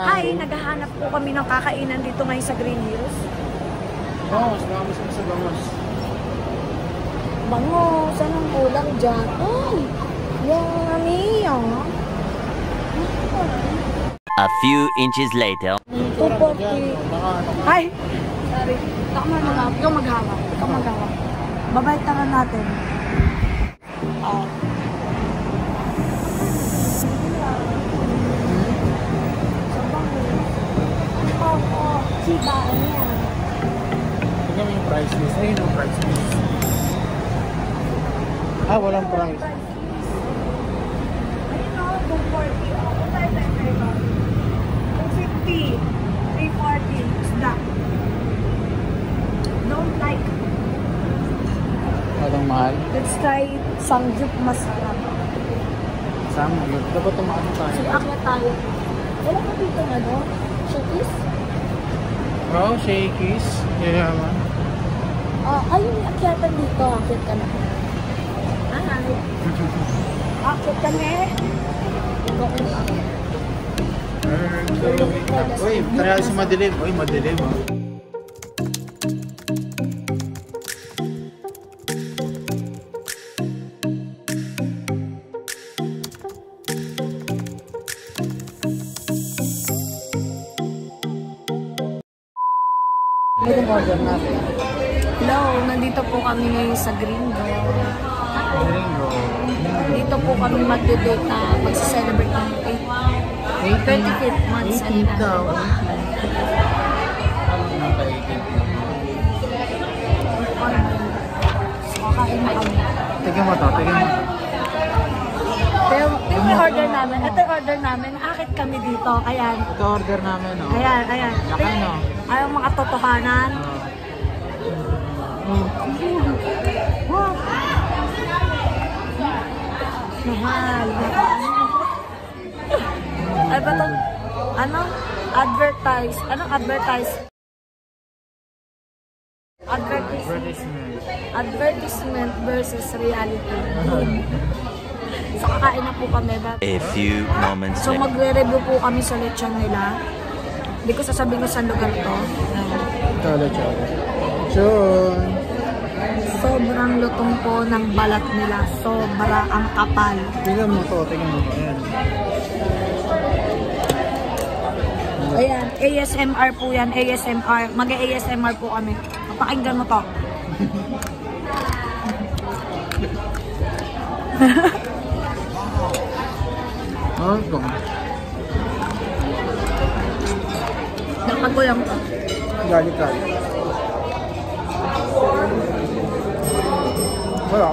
Hi, naghahanap po kami ng kakainan dito ngayon sa Green Hills. Bangos, bangos mo sa bangos. Bangos, anong kulang dyan? Ay, yummy, ah. A few inches later. Turap ka dyan. Baka ano. Hi! Sorry. Tama na nga. Ikaw maghawak. Ikaw maghawak. Babaytaran natin. Oh. Opo. Chiba, ano yan? Tingnan mo yung price list. Ayun yung price list. Ah, walang price. Ayun o, 240. O, kung tayo tayo tayo. 250. 340. Isda. Don't like. Walang mahal. Let's try samgyup masarap. Sama yun. Dapat tumaano tayo. Sige, akyat tayo. Wala ka dito ano? Shakis? Oh, shakies. Yayaman. Ah, ayun yung akyatan dito. Akyat ka na. Hi. Akyat kami. Uy, tara sa madilim. Uy, madilim ah. Order natin? Hello, nandito po kami ngayon sa Gringo. Gringo. Dito po kami magde-date na magse-celebrate ng 25th month 18 daw. Tignan mo to, tignan mo to. Namin, ito yung order namin, akit kami dito. Ayan, Ito order namin, oh. ayan, ayan. Laki, no? Ayaw mga totohanan. Oh. Mahal. Ay ba to? Ano? Advertise. Anong advertise? Advertisement. Advertisement versus reality. So, kakain na po kami. Ba? A few moments So, magre-review po kami sa lechon nila. Hindi ko sasabihin kung saan lugar to. Cholo, cholo. Chon. Sobrang lutong po ng balat nila. Sobra ang kapal. Tignan mo to, tignan mo to. Ayan. Ayan, ASMR po yan, ASMR. Mag-ASMR po kami. Pakinggan mo to. Oh, ito. Nakag ko lang to. Garlic garlic. Wala.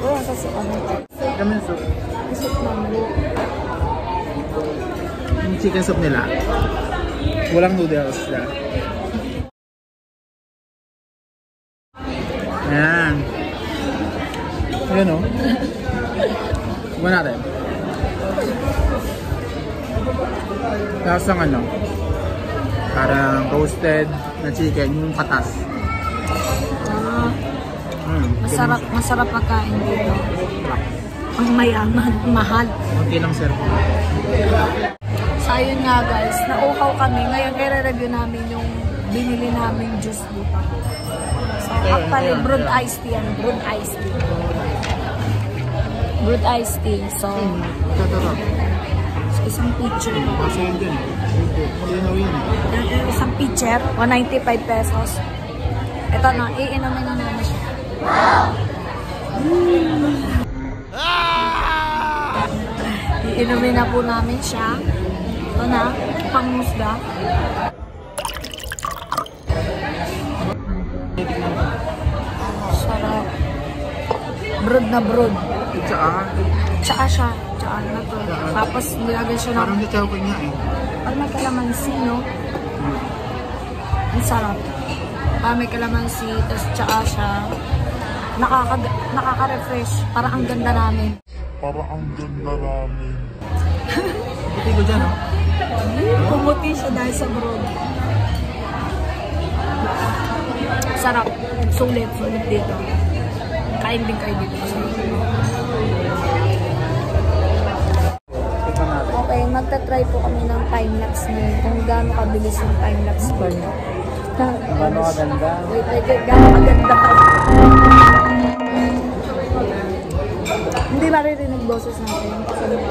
Wala sa ano. Kami yung soup. Isip naman. Yung chicken soup nila. Walang noodles na. Ayan. Ayan o. Iba natin. Tapos ang ano, parang roasted na chicken, yung katas. Ah, Hmm, masarap, masarap pagkain dito. Ang mayaman, mahal. Kunti lang sir. So, ayun nga guys, nauhaw kami. Ngayon, i-review namin yung binili namin juice dito. So, actually, brewed iced tea yan. Brewed iced tea. Brewed iced tea. So, Hmm, isang pitcher. Din. Yung isang pitcher, 195 pesos. Ito na, iinumin na namin siya. Iinumin na po namin siya. Ito na, pangmusga. Sarap. Brood na brood. Tsaka, Tsaka siya. Tsaka na to. Tapos nilagay siya ng parang sa chocolate niya eh. Parang may kalamansi, no? Ang sarap. Parang may kalamansi, tapos tsaka siya. Nakaka nakaka-refresh. Parang ang ganda namin. Puti ko dyan, oh. Pumuti siya dahil sa brood. Sarap. Sulit. Sulit dito. Kain din kayo dito. Tignan Okay, magta-try po kami ng time-lapse ngayon kung gaano kabilis yung time-lapse po. Ano kaganda? Wait, wait. Gaano kaganda ka? Hindi maririnig boses natin kasi may?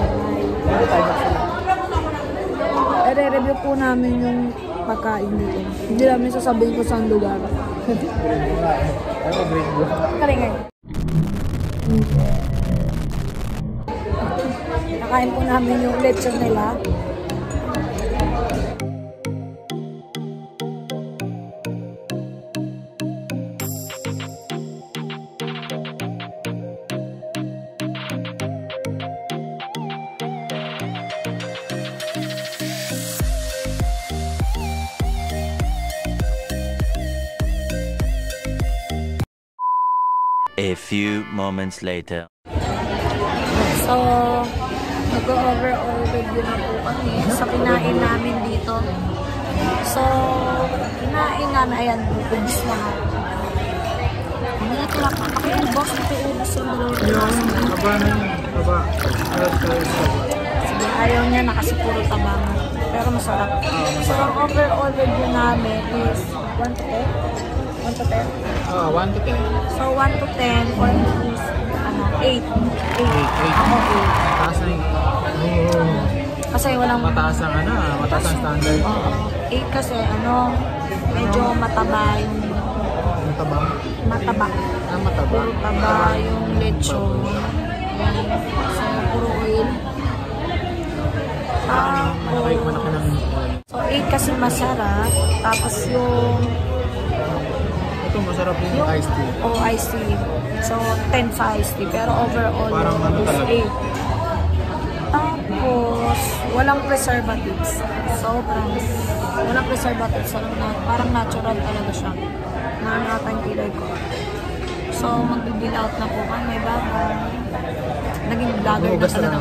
I-review po namin yung pagkain dito. Hindi namin sasabihin kung saan lugar. Ano break mo? Kalingay. Nakain po namin yung lechon nila. A few moments later. So, nag-overall review na po kami sa kinain namin dito. So, kinain namin, ayan, ubus na nga. Na pakiubos, ito yung dalawang Yung aba na yun. Aba. Alas tayo sa. Sige, ayaw niya na kasi puro tabangan. Pero masarap. So, ang overall review namin is 1 to 10. 1 to 10. Ah, 1 to 10. So, 1 to 10 or 8. 8. Ako 8. Mataas na yun. Oo. Kasi walang... Mataas ang ano ah. Mataas ang standard. Oo. 8 kasi, ano, medyo mataba yung... Matabang. Mataba. Ah, mataba. Puro taba yung lechon. So, puro oil. Ah, oil. So, 8 kasi masarap. Tapos yung Ito masarap din yung iced tea. o iced tea. So, 10 sa iced tea. Pero overall, Parang ano talaga. 8. Tapos, walang preservatives. Sobrang, walang preservatives. Parang, na, parang natural talaga siya. Yung kilay ko. So, mag-bill out na po kami. Bye-bye. Naging vlogger na talaga.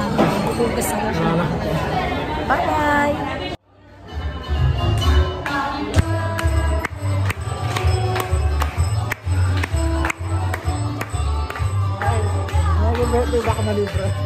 Hugas na siya. Ay, birthday baka malibre.